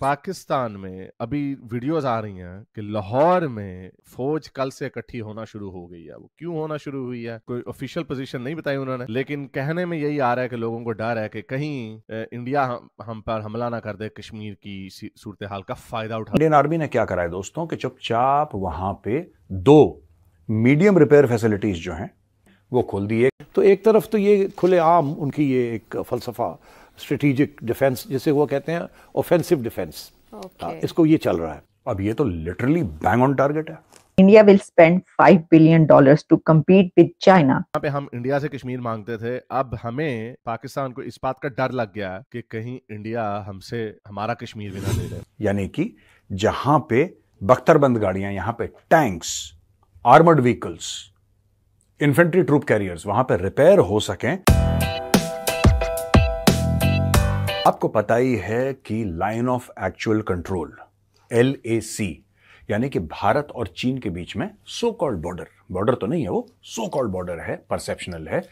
पाकिस्तान में अभी वीडियोस आ रही हैं कि लाहौर में फौज कल से इकट्ठी होना शुरू हो गई है। वो क्यों होना शुरू हुई है? कोई ऑफिशियल पोजीशन नहीं बताई उन्होंने। लेकिन कहने में यही आ रहा है कि लोगों को डर है कि कहीं इंडिया हम, हम पर हमला ना कर दे कश्मीर की सूरत हाल का फ़ायदा उठा। इंडियन आर्मी ने क्या करा है दोस्तों कि चुपचाप वहाँ पे दो मीडियम रिपेयर फैसिलिटीज़ जो हैं वो खोल दिए। तो एक तरफ़ तो ये खुले आम उनकी ये एक फलसफा स्ट्रेटेजिक डिफेंस जिसे वो कहते हैं ऑफेंसिव डिफेंस okay. इसको ये चल रहा है। अब ये तो लिटरली बैंग ऑन टारगेट है। India will spend five billion dollars to compete with China यहाँ पे हम इंडिया से कश्मीर मांगते थे। अब हमें पाकिस्तान को इस बात का डर लग गया कि कहीं इंडिया हमसे हमारा कश्मीर भी ना ले ले। यानी कि जहाँ पे बख्तरबंद गाड़ियाँ यहाँ पे tanks armoured vehicles infantry troop carriers वहाँ पे रिपेयर हो सकें। आपको पता ही है कि line of actual control L A C यानी कि भारत और चीन के बीच में सो कॉल्ड बॉर्डर बॉर्डर तो नहीं है वो सो कॉल्ड बॉर्डर है परसेप्शनल है,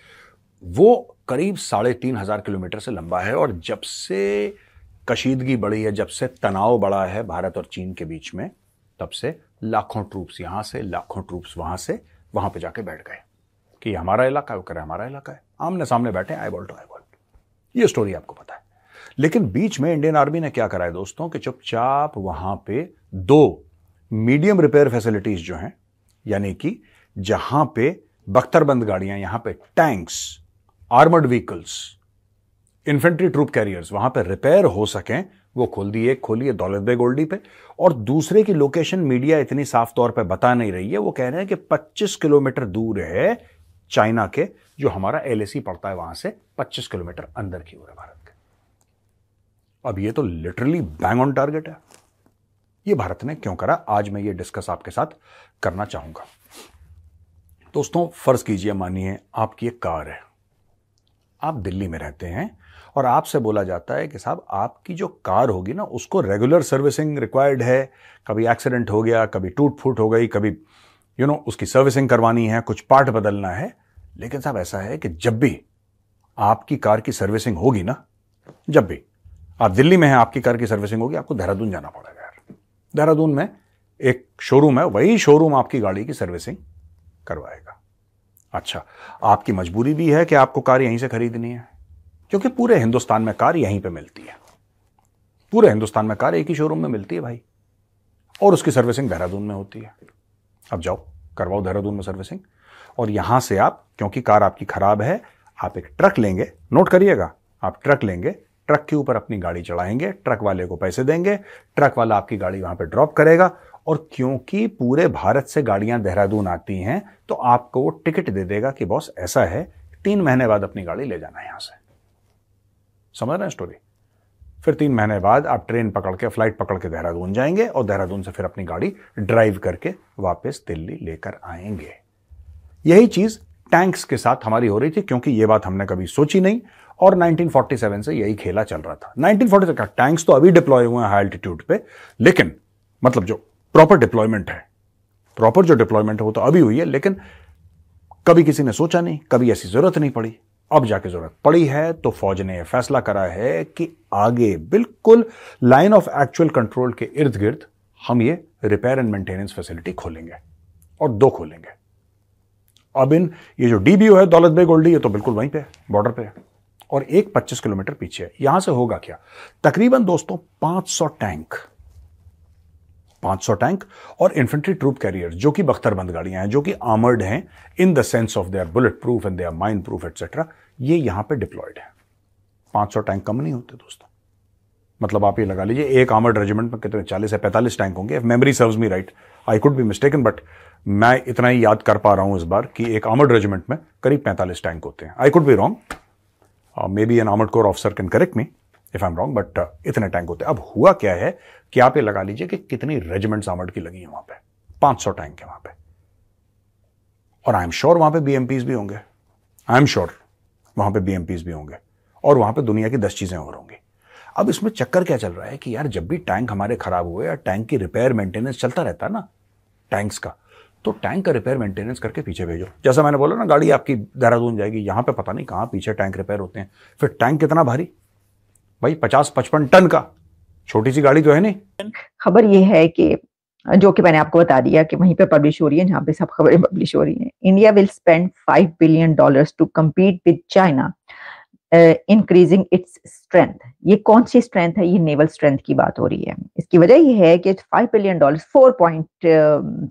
वो करीब साढ़े तीन हज़ार किलोमीटर से लंबा है और जब से कशीदगी बढ़ी है, जब से तनाव बढ़ा है भारत और चीन के बीच में, तब से लाखों ट्रूप्स यहाँ से, लाखों ट्रूप्स वहाँ से, वहाँ पे जाके बैठ गए कि हमारा इलाका है, वो करे हमारा इलाका है। आमने सामने बैठे eye ball to eye ball ये स्टोरी आपको पता है। लेकिन बीच में इंडियन आर्मी ने क्या करा है दोस्तों कि चुपचाप वहाँ पे दो मीडियम रिपेयर फैसिलिटीज़ जो हैं, यानी कि जहाँ पे बख्तरबंद गाड़ियाँ, यहाँ पे tanks armoured vehicles infantry troop carriers वहाँ पे रिपेयर हो सकें, वो खोल दी एक खोली है दौलत बे गोल्डी पे। और दूसरे की लोकेशन मीडिया इतनी साफ़ तौर पे बता नहीं रही है, वो कह रहे हैं कि 25 किलोमीटर दूर है चाइना के, जो हमारा एलएसी पड़ता है वहाँ से 25 किलोमीटर अंदर की ओर है भारत। अब ये तो लिटरली बैंग ऑन टारगेट है। ये भारत ने क्यों करा? आज मैं ये डिस्कस आपके साथ करना चाहूँगा। दोस्तों फ़र्ज़ कीजिए मानिए आपकी एक कार है। आप दिल्ली में रहते हैं और आपसे बोला जाता है कि साहब आपकी जो कार होगी ना उसको रेगुलर सर्विसिंग रिक्वायर्ड है। कभी एक्सीडेंट हो गया कभी टूट फूट हो गई कभी यू you नो know, उसकी सर्विसिंग करवानी है कुछ पार्ट बदलना है। लेकिन साहब ऐसा है कि जब भी आपकी कार की सर्विसिंग होगी ना जब भी आप दिल्ली में हैं, आपकी कार की सर्विसिंग होगी, आपको देहरादून जाना पड़ेगा यार। देहरादून में एक शोरूम है, वही शोरूम आपकी गाड़ी की सर्विसिंग करवाएगा। अच्छा आपकी मजबूरी भी है कि आपको कार यहीं से खरीदनी है? क्योंकि पूरे हिंदुस्तान में कार यहीं पे मिलती है। पूरे हिंदुस्तान में कार एक ही शोरूम में मिलती है भाई। और उसकी सर्विसिंग देहरादून में होती है। अब जाओ, करवाओ देहरादून में सर्विसिंग। और यहाँ से आप, क्योंकि कार आपकी खराब है, आप एक ट्रक लेंगे। नोट करिएगा, आप ट्रक लेंगे ट्रक के ऊपर अपनी गाड़ी चढ़ाएँगे ट्रक वाले को पैसे देंगे, ट्रक वाला आपकी गाड़ी वहाँ पर ड्रॉप करेगा। और क्योंकि पूरे भारत से गाड़ियाँ देहरादून आती हैं तो आपको वो टिकट दे देगा कि बॉस ऐसा है, तीन महीने बाद अपनी गाड़ी ले जाना है यहाँ से। समझ रहे हैं स्टोरी फिर तीन महीने बाद आप ट्रेन पकड़ के फ़्लाइट पकड़ के देहरादून जाएँगे और देहरादून से फिर अपनी गाड़ी ड्राइव करके वापस दिल्ली लेकर आएँगे। यही चीज़ टैंक्स के साथ हमारी हो रही थी, क्योंकि ये बात हमने कभी सोची नहीं। और 1947 से यही खेला चल रहा था। 1947 का टैंक्स तो अभी डिप्लॉय हुए हैं हाई एल्टीट्यूड पे, लेकिन मतलब जो प्रॉपर डिप्लॉयमेंट है प्रॉपर जो डिप्लॉयमेंट है वो तो अभी हुई है, लेकिन कभी किसी ने सोचा नहीं, कभी ऐसी ज़रूरत नहीं पड़ी। अब जाके ज़रूरत पड़ी है तो फौज ने यह फैसला करा है कि आगे बिल्कुल लाइन ऑफ़ एक्चुअल कंट्रोल के इर्द गिर्द हम ये रिपेयर एंड मेंटेनेंस फैसिलिटी खोलेंगे और दो खोलेंगे। अब इन, ये जो डीबीओ है दौलत बेग गोल्डी, ये तो बिल्कुल वहीं पे बॉर्डर पे है। और एक 25 किलोमीटर पीछे है। यहाँ से होगा क्या? तकरीबन दोस्तों 500 टैंक। 500 टैंक और इन्फेंट्री ट्रूप कैरियर जो कि बख्तरबंद गाड़ियाँ हैं, जो कि आर्मर्ड हैं in the sense of their bullet proof and their mine proof et cetera ये यहाँ पे डिप्लॉयड है। 500 टैंक कम नहीं होते दोस्तों। मतलब आप ये लगा लीजिए, एक आर्मर्ड रेजिमेंट में कितने, चालीस या पैंतालीस टैंक होंगे। Memory serves me right I could be mistaken but मैं इतना ही याद कर पा रहा हूँ इस बार कि एक आमर्ड रेजिमेंट में करीब पैंतालीस टैंक होते हैं। I could be wrong maybe an armoured corps officer can correct me if I am wrong but इतने टैंक होते अब हुआ क्या है? कि आप ये लगा लीजिए कि कितनी रेजिमेंट्स आर्मड की लगी है वहाँ पे। 500 टैंक है वहाँ पे। और आई एम श्योर वहाँ पे बीएमपीज भी होंगे। आई एम श्योर वहाँ पे बीएमपीज भी होंगे। और वहाँ पे दुनिया की दस चीज़ें और होंगी। अब इसमें चक्कर क्या चल रहा है कि यार जब भी टैंक हमारे खराब हुए या टैंक की रिपेयर मेंटेनेंस चलता रहता है ना टैंक्स का तो टैंक का रिपेयर मेंटेनेंस करके पीछे भेजो। जैसा मैंने बोला ना, गाड़ी आपकी देहरादून जाएगी, यहाँ पे पता नहीं कहाँ पीछे टैंक रिपेयर होते हैं। फिर टैंक कितना भारी? भाई पचास पचपन टन का। छोटी सी गाड़ी तो है नहीं। खबर ये है कि, जो कि मैंने आपको बता दिया कि वहीं पे पब्लिश हो रही है, जहाँ पे सब खबरें पब्लिश हो रही हैं। India will spend five billion dollars to compete with China increasing its strength ये कौन सी स्ट्रेंथ है? ये नेवल स्ट्रेंथ की बात हो रही है। इसकी वजह ये है कि five billion dollar four point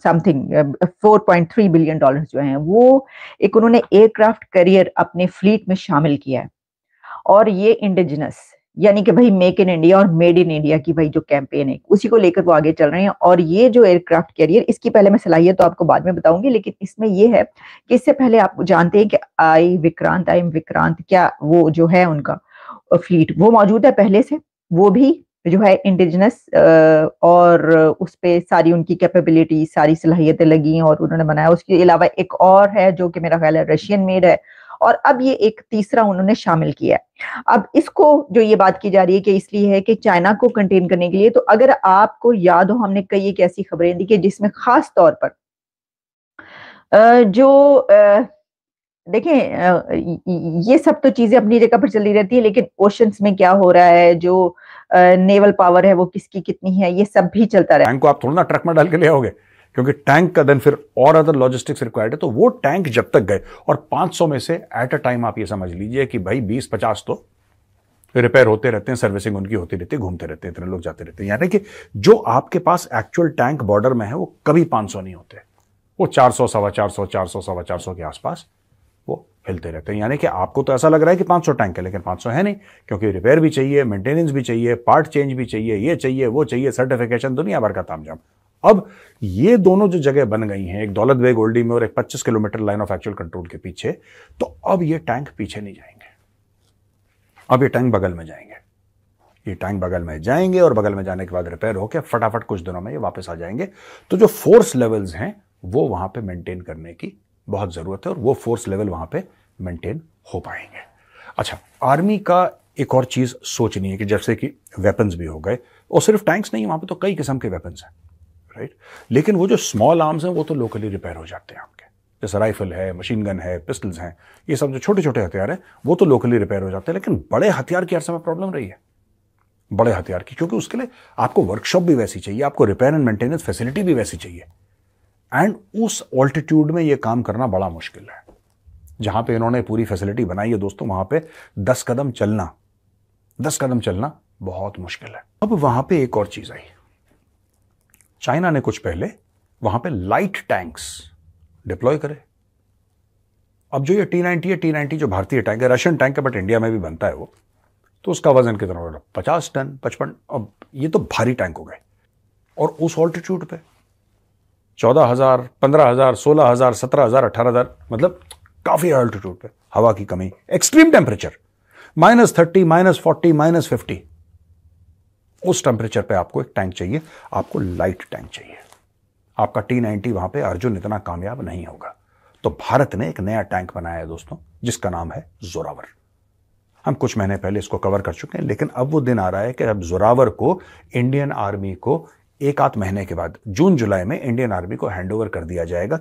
something four point three billion dollar जो है, वो एक उन्होंने एयरक्राफ्ट करियर अपने फ्लीट में शामिल किया है। और ये इंडिजिनस यानी कि भाई मेक इन इंडिया और मेड इन इंडिया की भाई जो कैंपेन है, उसी को लेकर वो आगे चल रहे हैं। और ये जो एयरक्राफ्ट कैरियर इसकी पहले मैं सलाहियत तो आपको बाद में बताऊँगी, लेकिन इसमें ये है कि इससे पहले आप जानते हैं कि आई विक्रांत आई विक्रांत क्या वो जो है उनका फ्लीट वो मौजूद है पहले से, वो भी जो है इंडिजिनस और उस पर सारी उनकी कैपेबिलिटी सारी सलाहियतें लगी और उन्होंने बनाया। उसके अलावा एक और है जो कि मेरा ख्याल है रशियन मेड है और अब ये एक तीसरा उन्होंने शामिल किया है। अब इसको जो ये बात की जा रही है कि इसलिए है कि चाइना को कंटेन करने के लिए तो अगर आपको याद हो, हमने कई एक ऐसी खबरें दी कि जिसमें खास तौर पर जो देखें ये सब तो चीज़ें अपनी जगह पर चली रहती है, लेकिन ओशंस में क्या हो रहा है, जो नेवल पावर है, वो किसकी कितनी है, ये सब भी चलता रहा। को आप थोड़ा ना ट्रक में डाल के ले आओगे। क्योंकि टैंक का देन फिर और अदर लॉजिस्टिक्स रिक्वायर्ड है तो वो टैंक जब तक गए, और 500 में से एट अ टाइम आप ये समझ लीजिए कि भाई 20 50 तो रिपेयर होते रहते हैं सर्विसिंग उनकी होती रहती है, घूमते रहते हैं, इतने लोग जाते रहते हैं। यानी कि जो आपके पास एक्चुअल टैंक बॉर्डर में है, वो कभी 500 नहीं होते। वो 400 सवा चार सौ चार सौ, सवा चार सौ के आसपास वो हिलते रहते हैं। यानी कि आपको तो ऐसा लग रहा है कि 500 टैंक है, लेकिन 500 है नहीं, क्योंकि रिपेयर भी चाहिए मेंटेनेंस भी चाहिए पार्ट चेंज भी चाहिए, ये चाहिए, वो चाहिए सर्टिफिकेशन दुनिया भर का तामझाम। अब ये दोनों जो जगह बन गई हैं, एक दौलत बेग ओल्डी में और एक 25 kilometre line of actual control के पीछे तो अब ये टैंक पीछे नहीं जाएँगे। अब ये टैंक बगल में जाएँगे। ये टैंक बगल में जाएँगे और बगल में जाने के बाद रिपेयर होकर फटाफट कुछ दिनों में ये वापस आ जाएँगे। तो जो फोर्स लेवल्स हैं, वो वहाँ पे मेंटेन करने की बहुत ज़रूरत है और वो फोर्स लेवल वहाँ पे मेंटेन हो पाएँगे। अच्छा आर्मी का एक और चीज़ सोचनी है कि जैसे कि वेपन्स भी हो गए, और सिर्फ़ टैंक्स नहीं, वहाँ पे तो कई किस्म के वेपन्स हैं। राइट लेकिन वो जो स्मॉल आर्म्स हैं, वो तो लोकली रिपेयर हो जाते हैं आपके। जैसे राइफल है मशीन गन है पिस्टल्स हैं, ये सब जो छोटे छोटे हथियार हैं, वो तो लोकली रिपेयर हो जाते हैं, लेकिन बड़े हथियार की हर समय प्रॉब्लम रही है। बड़े हथियार की, क्योंकि उसके लिए आपको वर्कशॉप भी वैसी चाहिए, आपको रिपेयर एंड मेंटेनेंस फैसिलिटी भी वैसी चाहिए। एंड उस ऑल्टीट्यूड में ये काम करना बड़ा मुश्किल है। जहाँ पे इन्होंने पूरी फैसिलिटी बनाई है दोस्तों, वहाँ पे दस कदम चलना, दस कदम चलना बहुत मुश्किल है। अब वहाँ पे एक और चीज़ आई। चाइना ने कुछ पहले वहाँ पे लाइट टैंक्स डिप्लॉय करे। अब जो ये टी नाइनटी है टी नाइनटी जो भारतीय टैंक है, रशियन टैंक है, बट इंडिया में भी बनता है वो तो उसका वज़न कितना होगा? पचास टन, पचपन, अब ये तो भारी टैंक हो गए। और उस ऑल्टीट्यूड पे चौदह हज़ार, पंद्रह हज़ार, सोलह हज़ार, सत्रह हज़ार, अठारह हज़ार मतलब काफ़ी ऑल्टीट्यूड पे हवा की कमी extreme temperature minus thirty minus forty minus fifty उस टेम्परेचर पे आपको एक टैंक चाहिए। आपको लाइट टैंक चाहिए। आपका टी नाइनटी वहाँ पे अर्जुन इतना कामयाब नहीं होगा। तो भारत ने एक नया टैंक बनाया है दोस्तों, जिसका नाम है जोरावर हम कुछ महीने पहले इसको कवर कर चुके हैं, लेकिन अब वो दिन आ रहा है कि अब जोरावर को इंडियन आर्मी को एक आध महीने के बाद, जून जुलाई में इंडियन आर्मी को हैंडओवर कर दिया जाएगा।